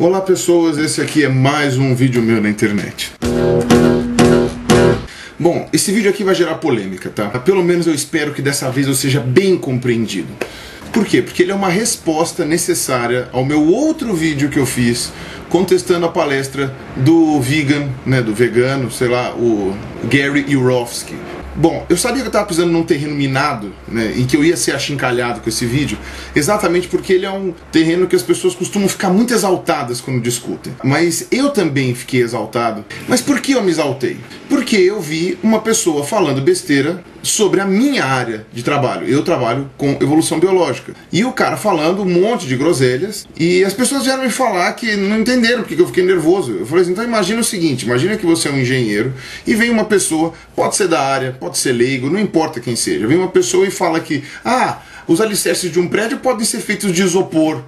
Olá pessoas, esse aqui é mais um vídeo meu na internet. Bom, esse vídeo aqui vai gerar polêmica, tá? Pelo menos eu espero que dessa vez eu seja bem compreendido. Por quê? Porque ele é uma resposta necessária ao meu outro vídeo que eu fiz contestando a palestra do vegan, né, do vegano, sei lá, o Gary Yourofsky. Bom, eu sabia que eu estava pisando num terreno minado, né, em que eu ia ser achincalhado com esse vídeo, exatamente porque ele é um terreno que as pessoas costumam ficar muito exaltadas quando discutem. Mas eu também fiquei exaltado. Mas por que eu me exaltei? Porque eu vi uma pessoa falando besteira sobre a minha área de trabalho. Eu trabalho com evolução biológica. E o cara falando um monte de groselhas, e as pessoas vieram me falar que não entenderam porque eu fiquei nervoso. Eu falei assim, então imagina o seguinte, imagina que você é um engenheiro e vem uma pessoa, pode ser da área, pode ser leigo, não importa quem seja, vem uma pessoa e fala que, ah, os alicerces de um prédio podem ser feitos de isopor.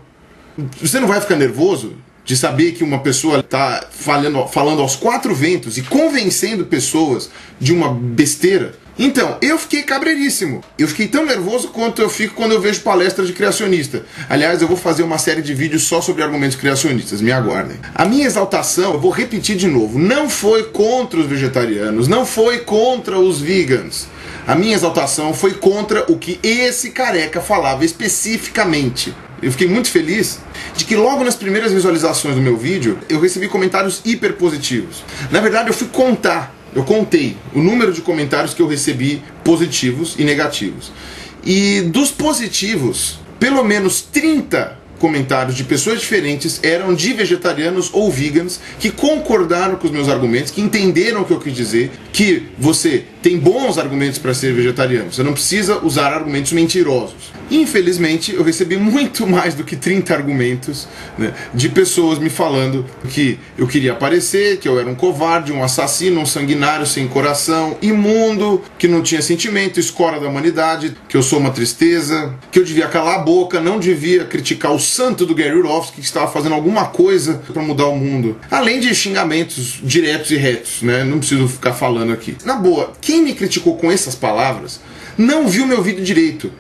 Você não vai ficar nervoso? De saber que uma pessoa está falando, falando aos quatro ventos e convencendo pessoas de uma besteira. Então, eu fiquei cabreiríssimo. Eu fiquei tão nervoso quanto eu fico quando eu vejo palestras de criacionista. Aliás, eu vou fazer uma série de vídeos só sobre argumentos criacionistas, me aguardem. A minha exaltação, eu vou repetir de novo, não foi contra os vegetarianos, não foi contra os vegans. A minha exaltação foi contra o que esse careca falava especificamente. Eu fiquei muito feliz de que logo nas primeiras visualizações do meu vídeo eu recebi comentários hiper positivos. Na verdade, eu fui contar eu contei o número de comentários que eu recebi positivos e negativos. E dos positivos, pelo menos 30 comentários de pessoas diferentes eram de vegetarianos ou veganos que concordaram com os meus argumentos, que entenderam o que eu quis dizer, que você tem bons argumentos para ser vegetariano, você não precisa usar argumentos mentirosos. Infelizmente, eu recebi muito mais do que 30 argumentos né, de pessoas me falando que eu queria aparecer, que eu era um covarde, um assassino, um sanguinário sem coração, imundo, que não tinha sentimento, escora da humanidade, que eu sou uma tristeza, que eu devia calar a boca, não devia criticar o santo do Gary Urofsky que estava fazendo alguma coisa para mudar o mundo. Além de xingamentos diretos e retos, né? Não preciso ficar falando aqui. Na boa, quem me criticou com essas palavras não viu meu vídeo direito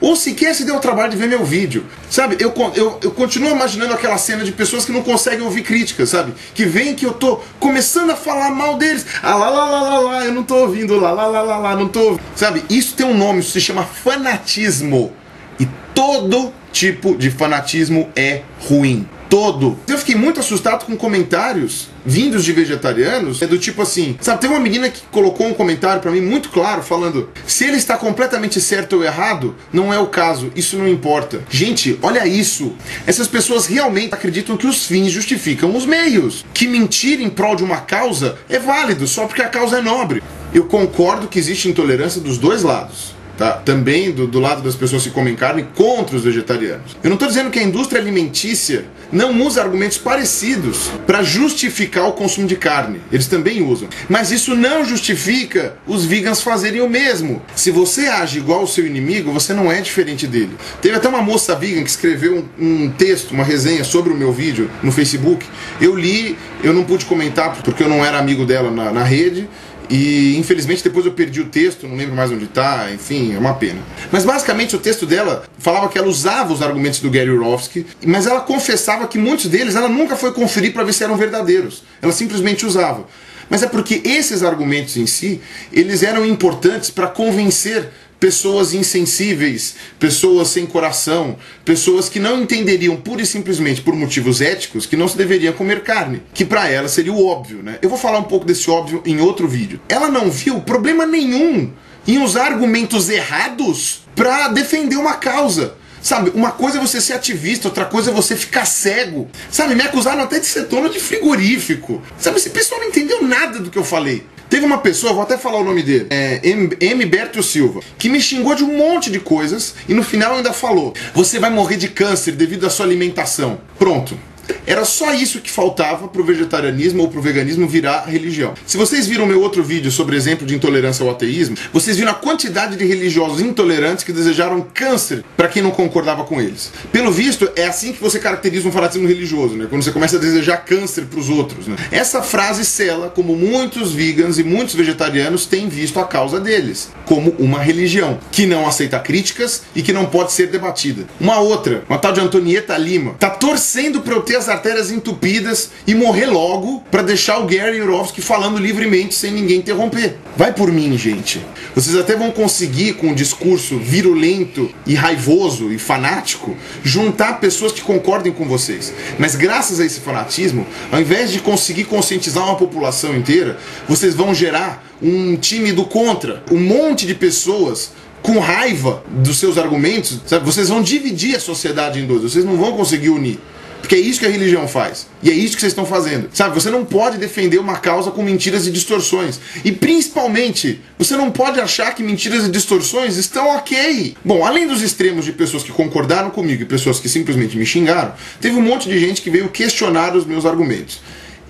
ou sequer se deu o trabalho de ver meu vídeo. Sabe, eu, eu, eu continuo imaginando aquela cena de pessoas que não conseguem ouvir críticas, sabe? Que vem que eu tô começando a falar mal deles. Ah lá lá lá lá lá, eu não tô ouvindo lá lá lá lá lá, não tô ouvindo. Sabe, isso tem um nome, isso se chama fanatismo. E todo tipo de fanatismo é ruim todo. Eu fiquei muito assustado com comentários vindos de vegetarianos, é do tipo assim, sabe, tem uma menina que colocou um comentário para mim muito claro falando: "Se ele está completamente certo ou errado, não é o caso, isso não importa". Gente, olha isso. Essas pessoas realmente acreditam que os fins justificam os meios, que mentir em prol de uma causa é válido só porque a causa é nobre. Eu concordo que existe intolerância dos dois lados tá? também do, do lado das pessoas que comem carne contra os vegetarianos. Eu não estou dizendo que a indústria alimentícia não usa argumentos parecidos para justificar o consumo de carne. Eles também usam. Mas isso não justifica os vegans fazerem o mesmo. Se você age igual ao seu inimigo, você não é diferente dele. Teve até uma moça vegan que escreveu um, um texto, uma resenha sobre o meu vídeo no Facebook. Eu li, eu não pude comentar porque eu não era amigo dela na, na rede. E infelizmente depois eu perdi o texto, não lembro mais onde está, enfim, é uma pena. Mas basicamente o texto dela falava que ela usava os argumentos do Gary Urofsky, mas ela confessava que muitos deles ela nunca foi conferir para ver se eram verdadeiros. Ela simplesmente usava. Mas é porque esses argumentos em si, eles eram importantes para convencer pessoas insensíveis, pessoas sem coração, pessoas que não entenderiam pura e simplesmente por motivos éticos que não se deveria comer carne, que para ela seria o óbvio, né? Eu vou falar um pouco desse óbvio em outro vídeo. Ela não viu problema nenhum em usar argumentos errados para defender uma causa. Sabe, uma coisa é você ser ativista, outra coisa é você ficar cego. Sabe, me acusaram até de ser dono de frigorífico. Sabe, esse pessoal não entendeu nada do que eu falei. Teve uma pessoa, vou até falar o nome dele, é M. Berto Silva, que me xingou de um monte de coisas e no final ainda falou: Você vai morrer de câncer devido à sua alimentação. Pronto. Era só isso que faltava para o vegetarianismo ou para o veganismo virar religião. Se vocês viram meu outro vídeo sobre exemplo de intolerância ao ateísmo, vocês viram a quantidade de religiosos intolerantes que desejaram câncer para quem não concordava com eles. Pelo visto, é assim que você caracteriza um fanatismo religioso, né? Quando você começa a desejar câncer para os outros. Né? Essa frase sela como muitos vegans e muitos vegetarianos têm visto a causa deles, como uma religião que não aceita críticas e que não pode ser debatida. Uma outra, uma tal de Antonieta Lima, tá torcendo para eu ter as artérias entupidas e morrer logo para deixar o Gary Yourofsky falando livremente sem ninguém interromper. Vai por mim, gente. Vocês até vão conseguir, com um discurso virulento e raivoso e fanático, juntar pessoas que concordem com vocês. Mas graças a esse fanatismo, ao invés de conseguir conscientizar uma população inteira, vocês vão gerar um time do contra, um monte de pessoas com raiva dos seus argumentos, sabe? Vocês vão dividir a sociedade em dois, vocês não vão conseguir unir. Porque é isso que a religião faz. E é isso que vocês estão fazendo. Sabe, você não pode defender uma causa com mentiras e distorções. E principalmente, você não pode achar que mentiras e distorções estão ok. Bom, além dos extremos de pessoas que concordaram comigo e pessoas que simplesmente me xingaram, teve um monte de gente que veio questionar os meus argumentos.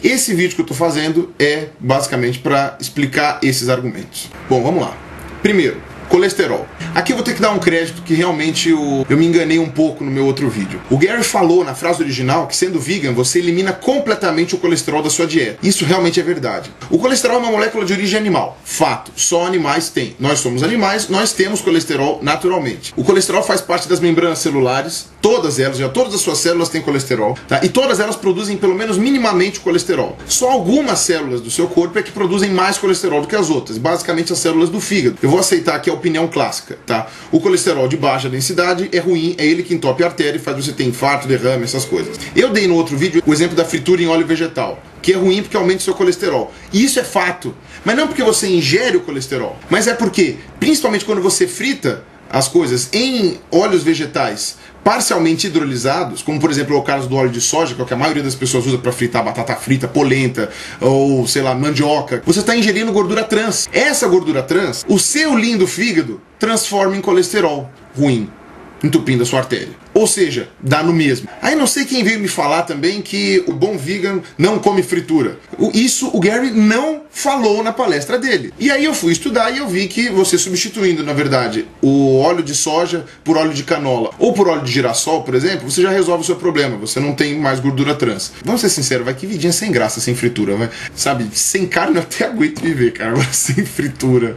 Esse vídeo que eu estou fazendo é basicamente para explicar esses argumentos. Bom, vamos lá. Primeiro, colesterol. Aqui eu vou ter que dar um crédito que realmente eu, eu me enganei um pouco no meu outro vídeo. O Gary falou na frase original que sendo vegan você elimina completamente o colesterol da sua dieta. Isso realmente é verdade. O colesterol é uma molécula de origem animal. Fato, só animais têm. Nós somos animais, nós temos colesterol naturalmente. O colesterol faz parte das membranas celulares, todas elas, já todas as suas células têm colesterol, tá? E todas elas produzem pelo menos minimamente colesterol. Só algumas células do seu corpo é que produzem mais colesterol do que as outras, basicamente as células do fígado. Eu vou aceitar que a opinião clássica, tá? O colesterol de baixa densidade é ruim, é ele que entope a artéria e faz você ter infarto, derrame, essas coisas. Eu dei no outro vídeo o exemplo da fritura em óleo vegetal, que é ruim porque aumenta o seu colesterol. E isso é fato. Mas não porque você ingere o colesterol, mas é porque, principalmente quando você frita as coisas em óleos vegetais parcialmente hidrolisados, como por exemplo é o caso do óleo de soja, que é o que a maioria das pessoas usa para fritar batata frita, polenta ou sei lá, mandioca, você está ingerindo gordura trans. Essa gordura trans, o seu lindo fígado transforma em colesterol ruim entupindo a sua artéria. Ou seja, dá no mesmo. Aí não sei quem veio me falar também que o bom vegan não come fritura. Isso o Gary não falou na palestra dele. E aí eu fui estudar e eu vi que você substituindo, na verdade, o óleo de soja por óleo de canola ou por óleo de girassol, por exemplo, você já resolve o seu problema. Você não tem mais gordura trans. Vamos ser sinceros, vai que vidinha sem graça, sem fritura, vai. Sabe, sem carne eu até aguento viver, cara. Agora sem fritura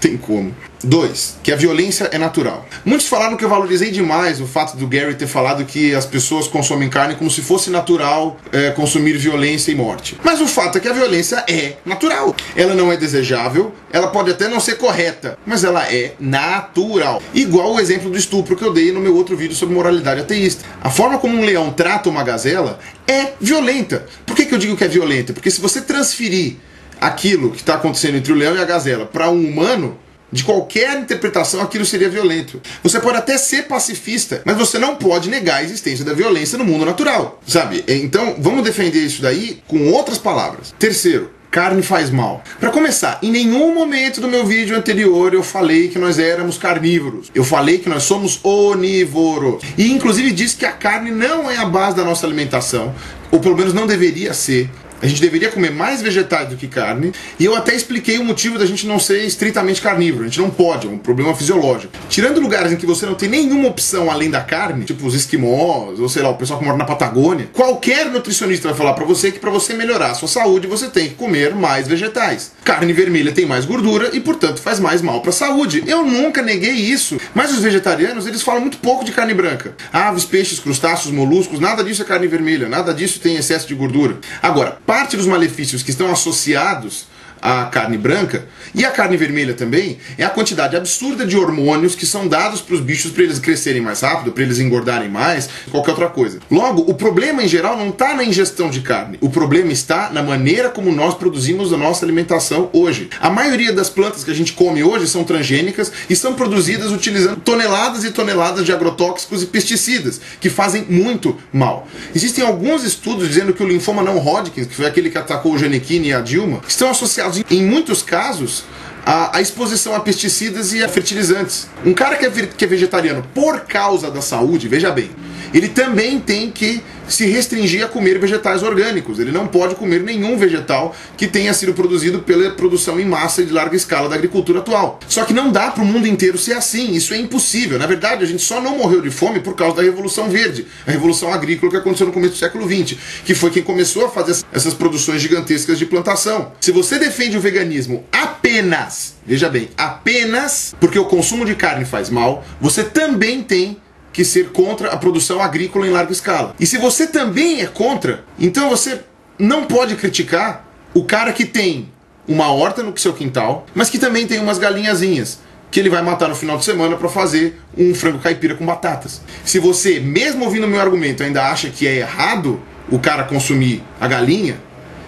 tem como. Dois, que a violência é natural. Muitos falaram que eu valorizei demais o fato do Gary ter falado que as pessoas consomem carne como se fosse natural é, consumir violência e morte. Mas o fato é que a violência é natural. Ela não é desejável, ela pode até não ser correta, mas ela é natural. Igual o exemplo do estupro que eu dei no meu outro vídeo sobre moralidade ateísta. A forma como um leão trata uma gazela é violenta. Por que, que eu digo que é violenta? Porque se você transferir aquilo que está acontecendo entre o leão e a gazela para um humano, de qualquer interpretação, aquilo seria violento. Você pode até ser pacifista, mas você não pode negar a existência da violência no mundo natural, sabe? Então, vamos defender isso daí com outras palavras. Terceiro, carne faz mal. Para começar, em nenhum momento do meu vídeo anterior eu falei que nós éramos carnívoros. Eu falei que nós somos onívoros. E inclusive disse que a carne não é a base da nossa alimentação, ou pelo menos não deveria ser. A gente deveria comer mais vegetais do que carne. E eu até expliquei o motivo da gente não ser estritamente carnívoro. A gente não pode, é um problema fisiológico. Tirando lugares em que você não tem nenhuma opção além da carne, tipo os esquimós, ou sei lá, o pessoal que mora na Patagônia, qualquer nutricionista vai falar para você que para você melhorar a sua saúde, você tem que comer mais vegetais. Carne vermelha tem mais gordura e, portanto, faz mais mal para a saúde. Eu nunca neguei isso. Mas os vegetarianos, eles falam muito pouco de carne branca. Aves, peixes, crustáceos, moluscos, nada disso é carne vermelha, nada disso tem excesso de gordura. Agora, parte dos malefícios que estão associados a carne branca e a carne vermelha também é a quantidade absurda de hormônios que são dados para os bichos para eles crescerem mais rápido, para eles engordarem mais, qualquer outra coisa. Logo, o problema em geral não está na ingestão de carne, o problema está na maneira como nós produzimos a nossa alimentação hoje. A maioria das plantas que a gente come hoje são transgênicas e são produzidas utilizando toneladas e toneladas de agrotóxicos e pesticidas que fazem muito mal. Existem alguns estudos dizendo que o linfoma não Hodgkin, que foi aquele que atacou o Janequine e a Dilma, estão associados em muitos casos, a, a, exposição a pesticidas e a fertilizantes. Um cara que é, que é vegetariano por causa da saúde, veja bem, ele também tem que se restringir a comer vegetais orgânicos. Ele não pode comer nenhum vegetal que tenha sido produzido pela produção em massa e de larga escala da agricultura atual. Só que não dá para o mundo inteiro ser assim. Isso é impossível. Na verdade, a gente só não morreu de fome por causa da Revolução Verde, a Revolução Agrícola que aconteceu no começo do século XX, que foi quem começou a fazer essas produções gigantescas de plantação. Se você defende o veganismo apenas, veja bem, apenas porque o consumo de carne faz mal, você também tem que ser contra a produção agrícola em larga escala. E se você também é contra, então você não pode criticar o cara que tem uma horta no seu quintal, mas que também tem umas galinhazinhas que ele vai matar no final de semana para fazer um frango caipira com batatas. Se você, mesmo ouvindo meu argumento, ainda acha que é errado o cara consumir a galinha,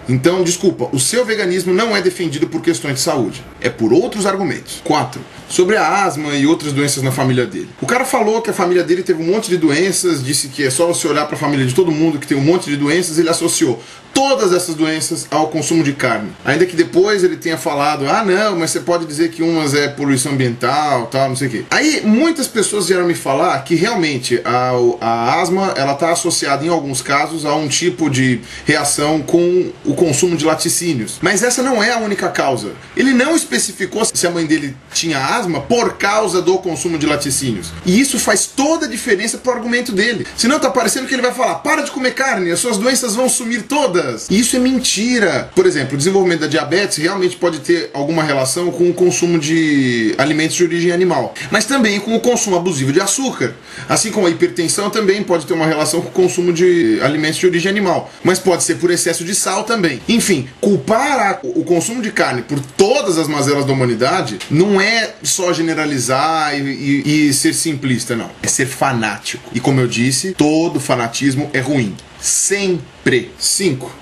então, desculpa, o seu veganismo não é defendido por questões de saúde, é por outros argumentos. 4. Sobre a asma e outras doenças na família dele. O cara falou que a família dele teve um monte de doenças, disse que é só você olhar para a família de todo mundo que tem um monte de doenças, ele associou todas essas doenças ao consumo de carne. Ainda que depois ele tenha falado, ah não, mas você pode dizer que umas é poluição ambiental, tal, não sei o quê. Aí muitas pessoas vieram me falar que realmente a, a asma ela está associada em alguns casos a um tipo de reação com o consumo de laticínios. Mas essa não é a única causa. Ele não especificou se a mãe dele tinha asma por causa do consumo de laticínios. E isso faz toda a diferença pro argumento dele. Senão tá parecendo que ele vai falar: para de comer carne, as suas doenças vão sumir todas E isso é mentira. Por exemplo, o desenvolvimento da diabetes realmente pode ter alguma relação com o consumo de alimentos de origem animal, mas também com o consumo abusivo de açúcar. Assim como a hipertensão também pode ter uma relação com o consumo de alimentos de origem animal, mas pode ser por excesso de sal também. Enfim, culpar o consumo de carne por todas as mazelas da humanidade não é só generalizar e, e, e ser simplista, não. É ser fanático. E como eu disse, todo fanatismo é ruim. Sempre. 5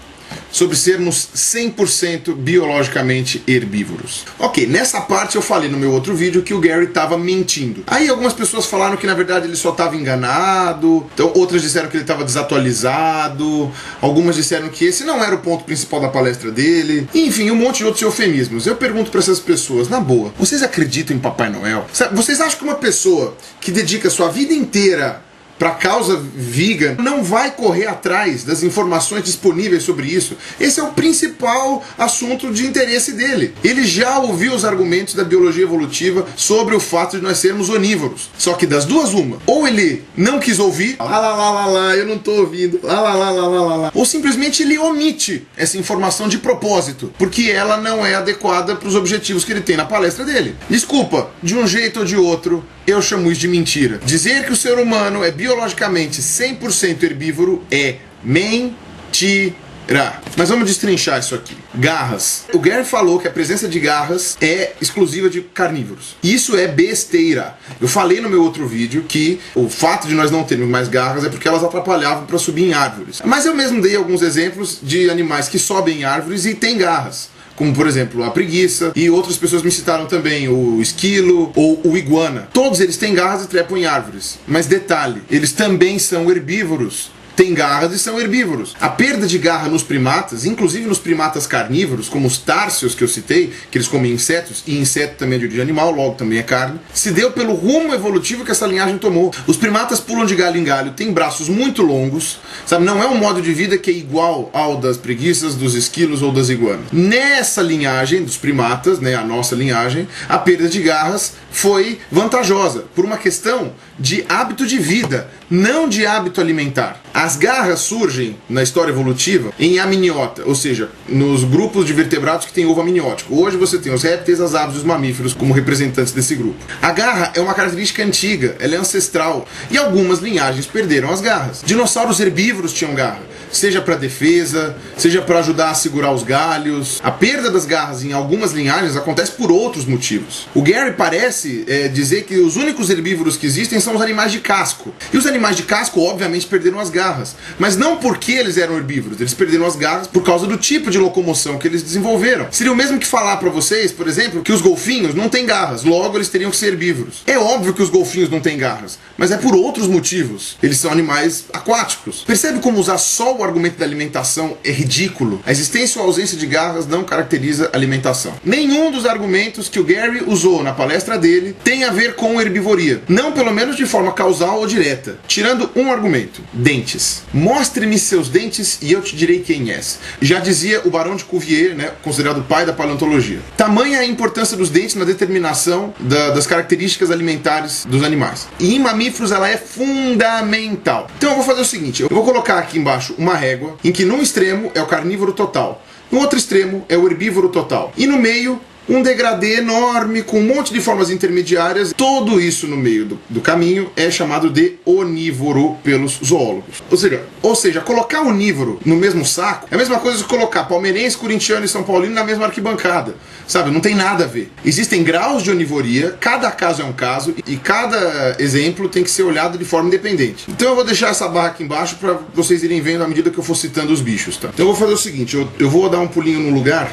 sobre sermos 100% biologicamente herbívoros. Ok, nessa parte eu falei no meu outro vídeo que o Gary estava mentindo. Aí algumas pessoas falaram que na verdade ele só estava enganado, então outras disseram que ele estava desatualizado, algumas disseram que esse não era o ponto principal da palestra dele, enfim, um monte de outros eufemismos. Eu pergunto para essas pessoas, na boa, vocês acreditam em Papai Noel? Vocês acham que uma pessoa que dedica sua vida inteira para a causa vegan não vai correr atrás das informações disponíveis sobre isso. Esse é o principal assunto de interesse dele. Ele já ouviu os argumentos da biologia evolutiva sobre o fato de nós sermos onívoros. Só que das duas, uma. Ou ele não quis ouvir, lá lá lá lá lá, eu não tô ouvindo, lá lá lá lá lá lá. Ou simplesmente ele omite essa informação de propósito, porque ela não é adequada para os objetivos que ele tem na palestra dele. Desculpa, de um jeito ou de outro, eu chamo isso de mentira. Dizer que o ser humano é biologicamente 100% herbívoro é mentira. Mas vamos destrinchar isso aqui. Garras. O Gary falou que a presença de garras é exclusiva de carnívoros. Isso é besteira. Eu falei no meu outro vídeo que o fato de nós não termos mais garras é porque elas atrapalhavam para subir em árvores. Mas eu mesmo dei alguns exemplos de animais que sobem em árvores e têm garras como por exemplo a preguiça, e outras pessoas me citaram também o esquilo ou o iguana. Todos eles têm garras e trepam em árvores. Mas detalhe, eles também são herbívoros têm garras e são herbívoros. A perda de garra nos primatas, inclusive nos primatas carnívoros, como os tárcios que eu citei, que eles comem insetos, e inseto também é de animal, logo também é carne, se deu pelo rumo evolutivo que essa linhagem tomou. Os primatas pulam de galho em galho, têm braços muito longos, sabe? Não é um modo de vida que é igual ao das preguiças, dos esquilos ou das iguanas. Nessa linhagem dos primatas, né, a nossa linhagem, a perda de garras foi vantajosa por uma questão de hábito de vida, não de hábito alimentar. As garras surgem na história evolutiva em amniota, ou seja, nos grupos de vertebrados que têm ovo amniótico. Hoje você tem os répteis, as aves e os mamíferos como representantes desse grupo. A garra é uma característica antiga, ela é ancestral, e algumas linhagens perderam as garras. Dinossauros herbívoros tinham garra seja para defesa, seja para ajudar a segurar os galhos. A perda das garras em algumas linhagens acontece por outros motivos. O Gary parece é, dizer que os únicos herbívoros que existem são os animais de casco. E os animais de casco, obviamente, perderam as garras. Mas não porque eles eram herbívoros, eles perderam as garras por causa do tipo de locomoção que eles desenvolveram. Seria o mesmo que falar para vocês, por exemplo, que os golfinhos não têm garras, logo eles teriam que ser herbívoros. É óbvio que os golfinhos não têm garras, mas é por outros motivos. Eles são animais aquáticos. Percebe como usar só o argumento da alimentação é ridículo. A existência ou ausência de garras não caracteriza alimentação. Nenhum dos argumentos que o Gary usou na palestra dele tem a ver com herbivoria. Não pelo menos de forma causal ou direta. Tirando um argumento: dentes. Mostre-me seus dentes e eu te direi quem és. Já dizia o Barão de Cuvier, né, considerado o pai da paleontologia. Tamanha a importância dos dentes na determinação da, das características alimentares dos animais. E em mamíferos ela é fundamental. Então eu vou fazer o seguinte: eu vou colocar aqui embaixo uma uma régua em que num extremo é o carnívoro total, no outro extremo é o herbívoro total. E no meio um degradê enorme com um monte de formas intermediárias. Tudo isso no meio do, do caminho é chamado de onívoro pelos zoólogos. Ou seja, ou seja, colocar onívoro no mesmo saco é a mesma coisa que colocar palmeirense, corintiano e São Paulino na mesma arquibancada. Sabe, não tem nada a ver. Existem graus de onivoria, cada caso é um caso e cada exemplo tem que ser olhado de forma independente. Então eu vou deixar essa barra aqui embaixo para vocês irem vendo à medida que eu for citando os bichos, tá? Então eu vou fazer o seguinte, eu, eu vou dar um pulinho num lugar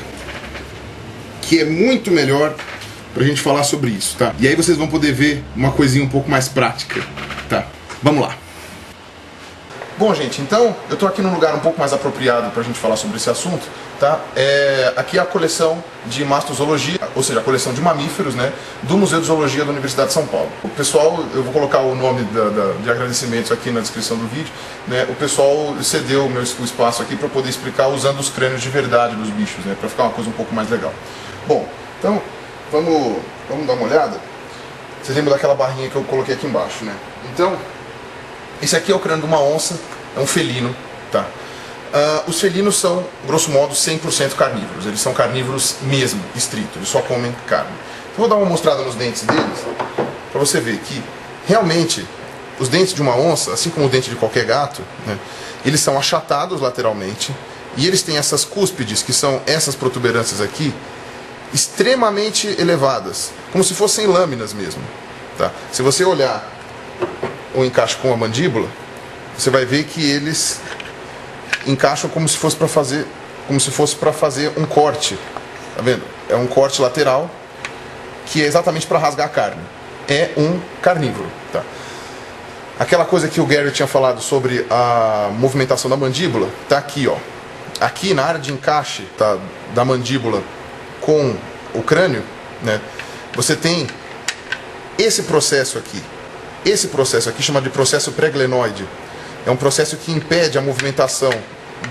que é muito melhor pra gente falar sobre isso, tá? E aí vocês vão poder ver uma coisinha um pouco mais prática, tá? Vamos lá. Bom, gente, então eu estou aqui num lugar um pouco mais apropriado para a gente falar sobre esse assunto, tá? É, aqui é a coleção de mastozoologia, ou seja, a coleção de mamíferos, né, do Museu de Zoologia da Universidade de São Paulo. O pessoal, eu vou colocar o nome da, da, de agradecimentos aqui na descrição do vídeo, né? O pessoal cedeu o meu espaço aqui para poder explicar usando os crânios de verdade dos bichos, né, para ficar uma coisa um pouco mais legal. Bom, então vamos, vamos dar uma olhada. Vocês lembram daquela barrinha que eu coloquei aqui embaixo, né? Então, esse aqui é o crânio de uma onça, é um felino, tá? Uh, os felinos são, grosso modo, 100% carnívoros. Eles são carnívoros mesmo, estrito. Eles só comem carne. Então, vou dar uma mostrada nos dentes deles, para você ver que, realmente, os dentes de uma onça, assim como o dente de qualquer gato, né, eles são achatados lateralmente e eles têm essas cúspides, que são essas protuberâncias aqui, extremamente elevadas, como se fossem lâminas mesmo. Tá? Se você olhar o encaixe com a mandíbula, você vai ver que eles encaixam como se fosse para fazer, como se fosse para fazer um corte. Tá vendo? É um corte lateral que é exatamente para rasgar a carne. É um carnívoro, tá? Aquela coisa que o Gary tinha falado sobre a movimentação da mandíbula, tá aqui, ó. Aqui na área de encaixe tá, da mandíbula com o crânio, né? Você tem esse processo aqui. Esse processo aqui chama de processo preglenoide. É um processo que impede a movimentação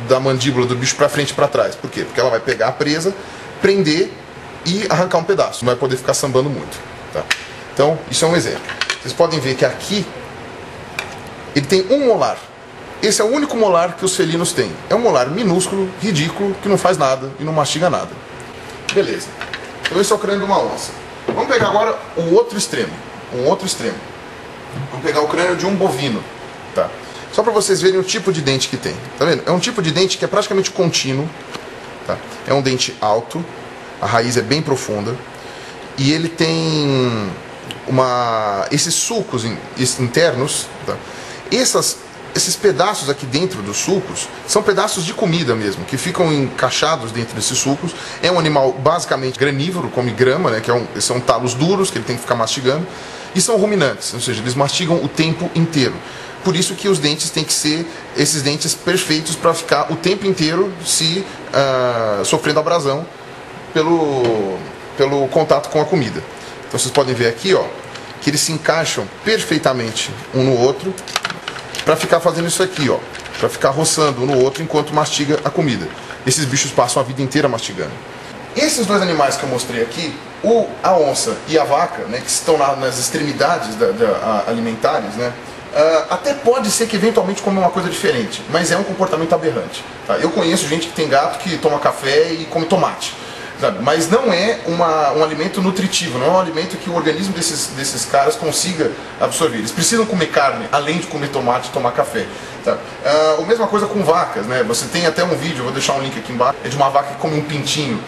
da mandíbula do bicho para frente e para trás. Por quê? Porque ela vai pegar a presa, prender e arrancar um pedaço. Não vai poder ficar sambando muito. Tá? Então, isso é um exemplo. Vocês podem ver que aqui ele tem um molar. Esse é o único molar que os felinos têm. É um molar minúsculo, ridículo, que não faz nada e não mastiga nada. Beleza. Então esse é o crânio de uma onça. Vamos pegar agora o outro extremo. Um outro extremo. Vamos pegar o crânio de um bovino. Tá? Só para vocês verem o tipo de dente que tem. Tá vendo? É um tipo de dente que é praticamente contínuo. Tá? É um dente alto. A raiz é bem profunda. E ele tem uma esses sulcos internos. Tá? Essas esses pedaços aqui dentro dos sulcos são pedaços de comida mesmo, que ficam encaixados dentro desses sulcos. É um animal basicamente granívoro, come grama, né, que é um, são talos duros que ele tem que ficar mastigando, e são ruminantes, ou seja, eles mastigam o tempo inteiro. Por isso que os dentes têm que ser esses dentes perfeitos para ficar o tempo inteiro se uh, sofrendo abrasão pelo, pelo contato com a comida. Então vocês podem ver aqui, ó, que eles se encaixam perfeitamente um no outro para ficar fazendo isso aqui, ó, para ficar roçando um no outro enquanto mastiga a comida. Esses bichos passam a vida inteira mastigando. Esses dois animais que eu mostrei aqui, o, a onça e a vaca, né, que estão na, nas extremidades da, da, alimentares, né, uh, até pode ser que eventualmente come uma coisa diferente, mas é um comportamento aberrante. Tá? Eu conheço gente que tem gato que toma café e come tomate. Sabe? Mas não é uma, um alimento nutritivo, não é um alimento que o organismo desses, desses caras consiga absorver. Eles precisam comer carne, além de comer tomate e tomar café. Sabe? Uh, a mesma coisa com vacas, né? Você tem até um vídeo, vou deixar um link aqui embaixo, é de uma vaca que come um pintinho.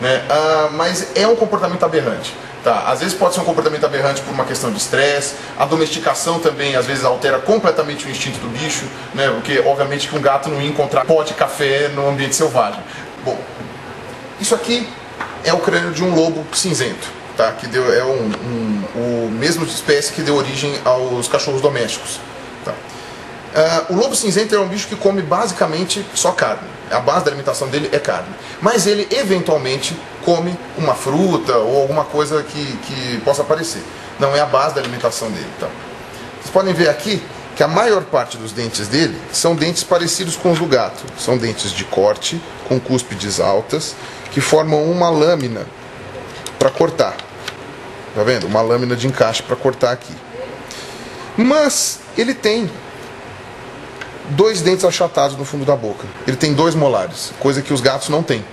Né? Uh, mas é um comportamento aberrante. Tá, às vezes pode ser um comportamento aberrante por uma questão de estresse, a domesticação também às vezes altera completamente o instinto do bicho, né? porque obviamente que um gato não ia encontrar pó de café no ambiente selvagem. Bom, isso aqui é o crânio de um lobo cinzento, tá? que deu, é um, um, o mesmo espécie que deu origem aos cachorros domésticos. Tá? Uh, o lobo cinzento é um bicho que come basicamente só carne. A base da alimentação dele é carne. Mas ele eventualmente come uma fruta ou alguma coisa que, que possa aparecer. Não é a base da alimentação dele. Tá? Vocês podem ver aqui que a maior parte dos dentes dele são dentes parecidos com os do gato. São dentes de corte, com cúspides altas, que formam uma lâmina para cortar. Tá vendo? Uma lâmina de encaixe para cortar aqui. Mas ele tem dois dentes achatados no fundo da boca. Ele tem dois molares, coisa que os gatos não têm.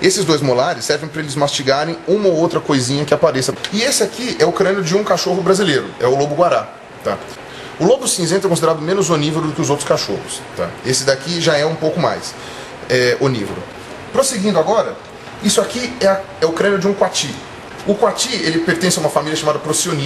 Esses dois molares servem para eles mastigarem uma ou outra coisinha que apareça. E esse aqui é o crânio de um cachorro brasileiro, é o lobo-guará. Tá? O lobo cinzento é considerado menos onívoro do que os outros cachorros. Tá? Esse daqui já é um pouco mais é, onívoro. Prosseguindo agora, isso aqui é, a, é o crânio de um coati. O coati ele pertence a uma família chamada Procyon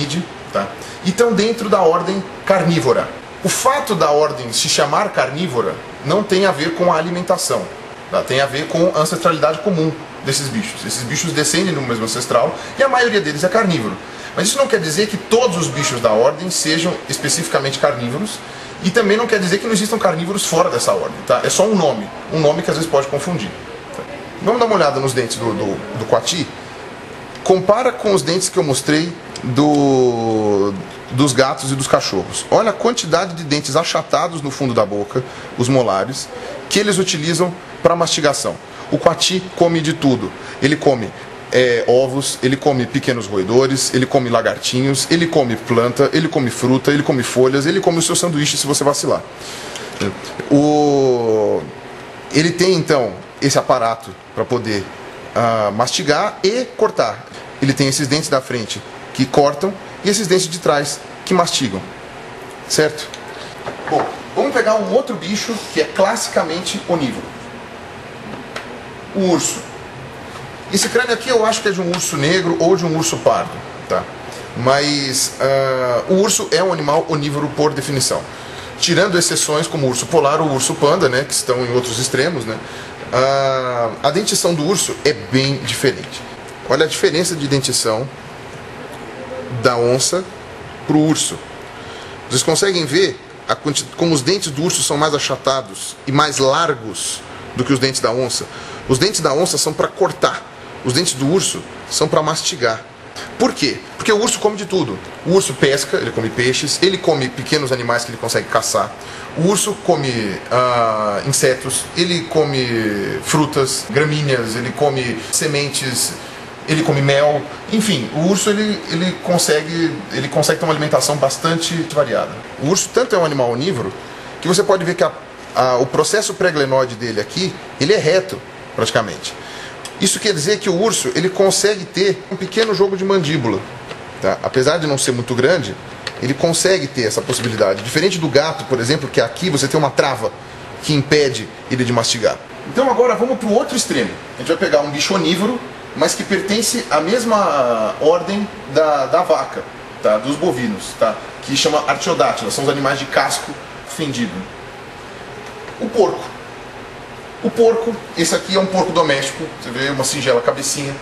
tá? e estão dentro da ordem carnívora. O fato da ordem se chamar carnívora não tem a ver com a alimentação, tá? tem a ver com a ancestralidade comum desses bichos. Esses bichos descendem do mesmo ancestral e a maioria deles é carnívoro. Mas isso não quer dizer que todos os bichos da ordem sejam especificamente carnívoros e também não quer dizer que não existam carnívoros fora dessa ordem. Tá? É só um nome, um nome que às vezes pode confundir. Vamos dar uma olhada nos dentes do, do, do coati. Compara com os dentes que eu mostrei do, dos gatos e dos cachorros. Olha a quantidade de dentes achatados no fundo da boca, os molares, que eles utilizam para mastigação. O coati come de tudo. Ele come é, ovos, ele come pequenos roedores, ele come lagartinhos, ele come planta, ele come fruta, ele come folhas, ele come o seu sanduíche se você vacilar. O... Ele tem então esse aparato para poder uh, mastigar e cortar. Ele tem esses dentes da frente que cortam e esses dentes de trás que mastigam. Certo? Bom, vamos pegar um outro bicho que é classicamente onívoro. O urso. Esse crânio aqui eu acho que é de um urso negro ou de um urso pardo. Tá? Mas uh, o urso é um animal onívoro por definição. Tirando exceções como o urso polar ou o urso panda, né, que estão em outros extremos, né, uh, a dentição do urso é bem diferente. Olha a diferença de dentição da onça para o urso. Vocês conseguem ver como os dentes do urso são mais achatados e mais largos do que os dentes da onça. Os dentes da onça são para cortar, os dentes do urso são para mastigar. Por quê? Porque o urso come de tudo. O urso pesca, ele come peixes, ele come pequenos animais que ele consegue caçar. O urso come uh, insetos, ele come frutas, gramíneas, ele come sementes, ele come mel, enfim, o urso ele, ele, consegue, ele consegue ter uma alimentação bastante variada. O urso tanto é um animal onívoro que você pode ver que a, a, o processo pré-glenoide dele aqui, ele é reto praticamente. Isso quer dizer que o urso ele consegue ter um pequeno jogo de mandíbula. Tá? Apesar de não ser muito grande, ele consegue ter essa possibilidade. Diferente do gato, por exemplo, que aqui você tem uma trava que impede ele de mastigar. Então agora vamos para o outro extremo. A gente vai pegar um bicho onívoro mas que pertence à mesma ordem da, da vaca, tá? dos bovinos, tá? que chama artiodátila, são os animais de casco fendido. O porco. O porco, esse aqui é um porco doméstico, você vê uma singela cabecinha.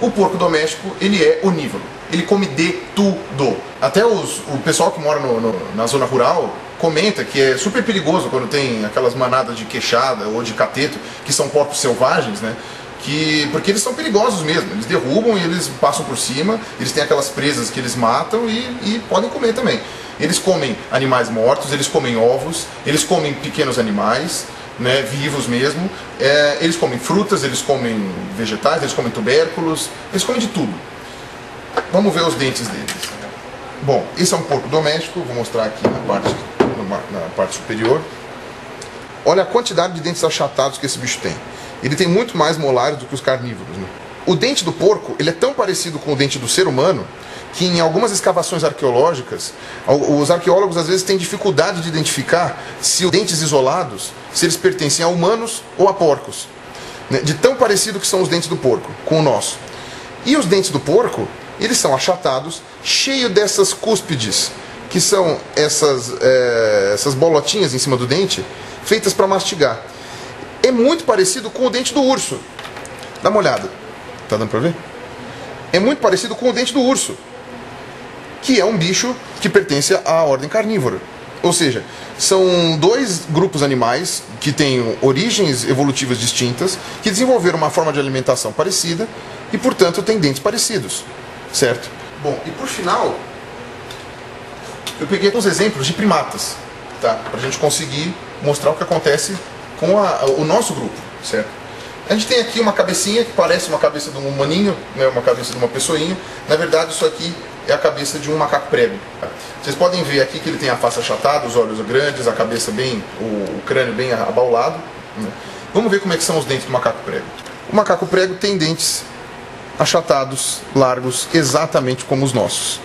O porco doméstico, ele é onívoro, ele come de tudo. Até os, o pessoal que mora no, no, na zona rural comenta que é super perigoso quando tem aquelas manadas de queixada ou de cateto, que são porcos selvagens, né? que porque eles são perigosos mesmo, eles derrubam e eles passam por cima, eles têm aquelas presas que eles matam e, e podem comer também. Eles comem animais mortos, eles comem ovos, eles comem pequenos animais, né, vivos mesmo, é, eles comem frutas, eles comem vegetais, eles comem tubérculos, eles comem de tudo. Vamos ver os dentes deles. Bom, esse é um porco doméstico, vou mostrar aqui na parte, na parte superior. Olha a quantidade de dentes achatados que esse bicho tem ele tem muito mais molares do que os carnívoros. Né? O dente do porco ele é tão parecido com o dente do ser humano que em algumas escavações arqueológicas, os arqueólogos às vezes têm dificuldade de identificar se os dentes isolados, se eles pertencem a humanos ou a porcos. Né? De tão parecido que são os dentes do porco com o nosso. E os dentes do porco, eles são achatados, cheio dessas cúspides, que são essas, é, essas bolotinhas em cima do dente, feitas para mastigar é muito parecido com o dente do urso. Dá uma olhada. Tá dando pra ver? É muito parecido com o dente do urso, que é um bicho que pertence à ordem carnívora. Ou seja, são dois grupos animais que têm origens evolutivas distintas, que desenvolveram uma forma de alimentação parecida e, portanto, têm dentes parecidos. Certo? Bom, e por final, eu peguei alguns exemplos de primatas, tá? Para a gente conseguir mostrar o que acontece com a, o nosso grupo, certo? A gente tem aqui uma cabecinha que parece uma cabeça de um humaninho, né, uma cabeça de uma pessoinha. Na verdade, isso aqui é a cabeça de um macaco prego. Tá? Vocês podem ver aqui que ele tem a face achatada, os olhos grandes, a cabeça bem, o, o crânio bem abaulado. Né? Vamos ver como é que são os dentes do macaco prego. O macaco prego tem dentes achatados, largos, exatamente como os nossos.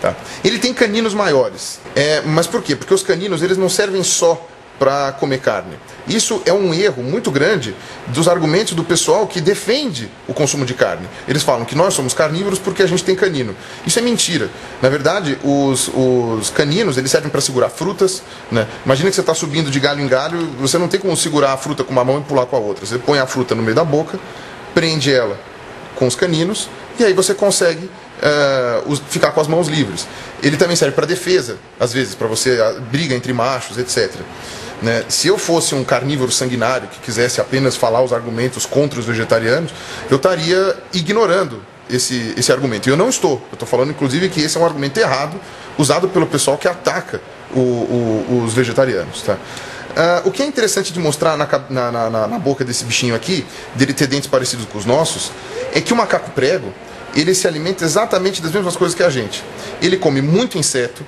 Tá? Ele tem caninos maiores. É, mas por quê? Porque os caninos eles não servem só para comer carne. Isso é um erro muito grande dos argumentos do pessoal que defende o consumo de carne. Eles falam que nós somos carnívoros porque a gente tem canino. Isso é mentira. Na verdade, os, os caninos eles servem para segurar frutas. Né? Imagina que você está subindo de galho em galho, você não tem como segurar a fruta com uma mão e pular com a outra. Você põe a fruta no meio da boca, prende ela com os caninos e aí você consegue uh, ficar com as mãos livres. Ele também serve para defesa, às vezes, para você briga entre machos, etc. Né? Se eu fosse um carnívoro sanguinário que quisesse apenas falar os argumentos contra os vegetarianos, eu estaria ignorando esse, esse argumento. E eu não estou. Eu estou falando, inclusive, que esse é um argumento errado, usado pelo pessoal que ataca o, o, os vegetarianos. Tá? Uh, o que é interessante de mostrar na, na, na, na, boca desse bichinho aqui, dele ter dentes parecidos com os nossos, é que o macaco prego ele se alimenta exatamente das mesmas coisas que a gente. Ele come muito inseto,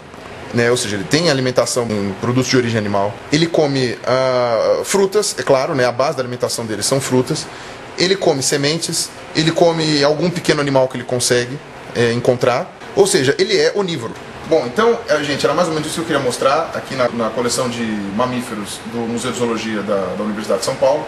né? ou seja, ele tem alimentação em produtos de origem animal. Ele come uh, frutas, é claro, né? a base da alimentação dele são frutas. Ele come sementes, ele come algum pequeno animal que ele consegue é, encontrar. Ou seja, ele é onívoro. Bom, então, eh, gente, era mais ou menos isso que eu queria mostrar aqui na, na coleção de mamíferos do Museu de Zoologia da, da Universidade de São Paulo.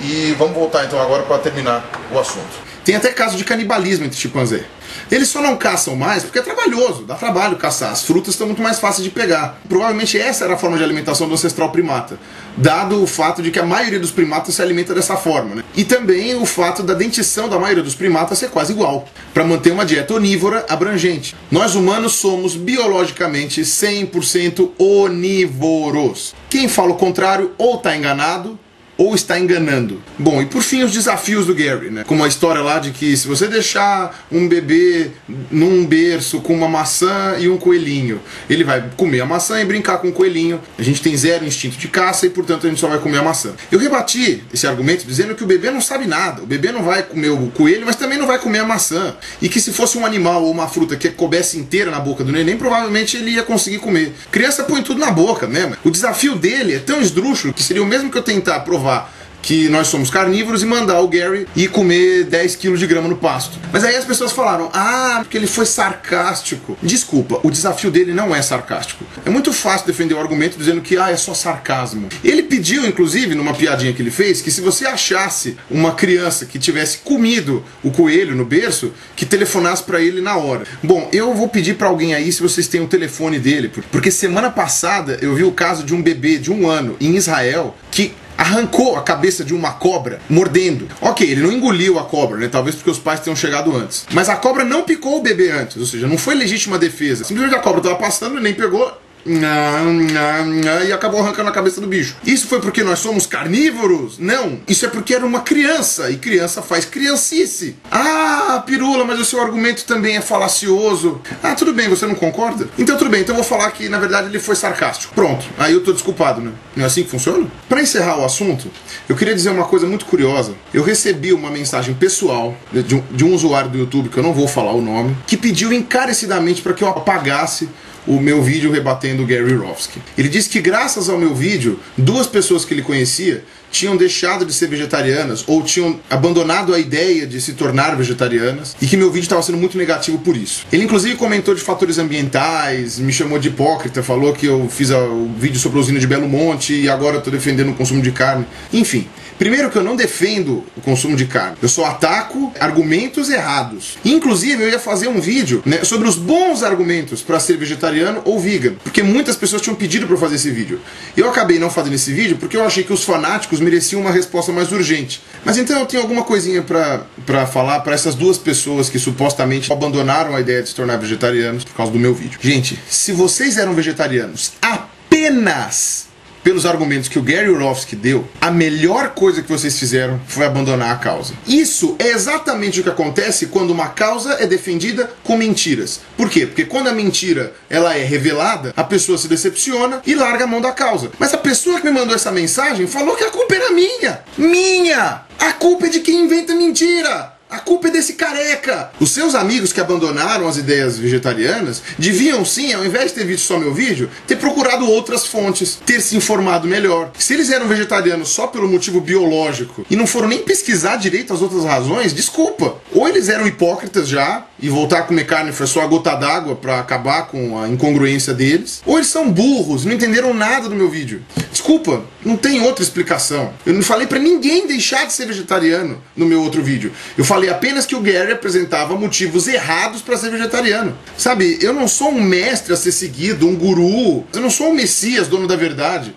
E vamos voltar então agora para terminar o assunto. Tem até caso de canibalismo entre chimpanzé. Eles só não caçam mais porque é trabalhoso, dá trabalho caçar. As frutas estão muito mais fáceis de pegar. Provavelmente essa era a forma de alimentação do ancestral primata, dado o fato de que a maioria dos primatas se alimenta dessa forma. Né? E também o fato da dentição da maioria dos primatas ser quase igual, para manter uma dieta onívora abrangente. Nós humanos somos biologicamente 100% onívoros. Quem fala o contrário ou está enganado ou está enganando? Bom, e por fim os desafios do Gary, né? Como a história lá de que se você deixar um bebê num berço com uma maçã e um coelhinho, ele vai comer a maçã e brincar com o coelhinho. A gente tem zero instinto de caça e portanto a gente só vai comer a maçã. Eu rebati esse argumento dizendo que o bebê não sabe nada. O bebê não vai comer o coelho, mas também não vai comer a maçã. E que se fosse um animal ou uma fruta que coubesse inteira na boca do neném, provavelmente ele ia conseguir comer. Criança põe tudo na boca mesmo. O desafio dele é tão esdrúxulo que seria o mesmo que eu tentar provar provar que nós somos carnívoros e mandar o Gary ir comer 10 quilos de grama no pasto. Mas aí as pessoas falaram, ah, porque ele foi sarcástico. Desculpa, o desafio dele não é sarcástico. É muito fácil defender o argumento dizendo que, ah, é só sarcasmo. Ele pediu, inclusive, numa piadinha que ele fez, que se você achasse uma criança que tivesse comido o coelho no berço, que telefonasse para ele na hora. Bom, eu vou pedir para alguém aí se vocês têm o telefone dele, porque semana passada eu vi o caso de um bebê de um ano em Israel que arrancou a cabeça de uma cobra mordendo. Ok, ele não engoliu a cobra, né? Talvez porque os pais tenham chegado antes. Mas a cobra não picou o bebê antes, ou seja, não foi legítima defesa. Simplesmente a cobra estava passando e nem pegou, e acabou arrancando a cabeça do bicho. Isso foi porque nós somos carnívoros? Não. Isso é porque era uma criança e criança faz criancice. Ah, pirula, mas o seu argumento também é falacioso. Ah, tudo bem, você não concorda? Então tudo bem, então eu vou falar que na verdade ele foi sarcástico. Pronto, aí eu tô desculpado, né? Não é assim que funciona? Para encerrar o assunto, eu queria dizer uma coisa muito curiosa. Eu recebi uma mensagem pessoal de um, de um usuário do YouTube, que eu não vou falar o nome, que pediu encarecidamente para que eu apagasse o meu vídeo rebatendo Gary Rofsky. Ele disse que graças ao meu vídeo, duas pessoas que ele conhecia tinham deixado de ser vegetarianas ou tinham abandonado a ideia de se tornar vegetarianas e que meu vídeo estava sendo muito negativo por isso. Ele inclusive comentou de fatores ambientais, me chamou de hipócrita, falou que eu fiz o vídeo sobre a usina de Belo Monte e agora estou defendendo o consumo de carne. Enfim, Primeiro que eu não defendo o consumo de carne, eu só ataco argumentos errados. Inclusive, eu ia fazer um vídeo né, sobre os bons argumentos para ser vegetariano ou vegan, porque muitas pessoas tinham pedido para fazer esse vídeo. Eu acabei não fazendo esse vídeo porque eu achei que os fanáticos mereciam uma resposta mais urgente. Mas então eu tenho alguma coisinha para falar para essas duas pessoas que supostamente abandonaram a ideia de se tornar vegetarianos por causa do meu vídeo. Gente, se vocês eram vegetarianos apenas pelos argumentos que o Gary Orlovsky deu, a melhor coisa que vocês fizeram foi abandonar a causa. Isso é exatamente o que acontece quando uma causa é defendida com mentiras. Por quê? Porque quando a mentira ela é revelada, a pessoa se decepciona e larga a mão da causa. Mas a pessoa que me mandou essa mensagem falou que a culpa era minha. Minha! A culpa é de quem inventa mentira! A culpa é desse careca. Os seus amigos que abandonaram as ideias vegetarianas deviam sim, ao invés de ter visto só meu vídeo, ter procurado outras fontes, ter se informado melhor. Se eles eram vegetarianos só pelo motivo biológico e não foram nem pesquisar direito as outras razões, desculpa. Ou eles eram hipócritas já e voltar a comer carne foi só a gota d'água para acabar com a incongruência deles, ou eles são burros, não entenderam nada do meu vídeo. Desculpa, não tem outra explicação. Eu não falei para ninguém deixar de ser vegetariano no meu outro vídeo. Eu falei apenas que o Gary apresentava motivos errados para ser vegetariano. Sabe, eu não sou um mestre a ser seguido, um guru. Eu não sou um messias, dono da verdade.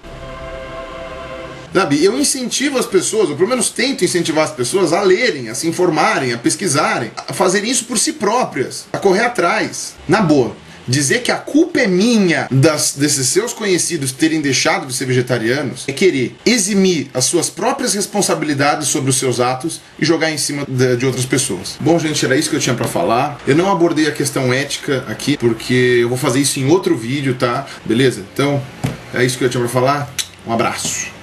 Sabe, eu incentivo as pessoas, ou pelo menos tento incentivar as pessoas a lerem, a se informarem, a pesquisarem, a fazerem isso por si próprias, a correr atrás. Na boa. Dizer que a culpa é minha das, desses seus conhecidos terem deixado de ser vegetarianos é querer eximir as suas próprias responsabilidades sobre os seus atos e jogar em cima de, de outras pessoas. Bom, gente, era isso que eu tinha para falar. Eu não abordei a questão ética aqui porque eu vou fazer isso em outro vídeo, tá? Beleza? Então, é isso que eu tinha para falar. Um abraço.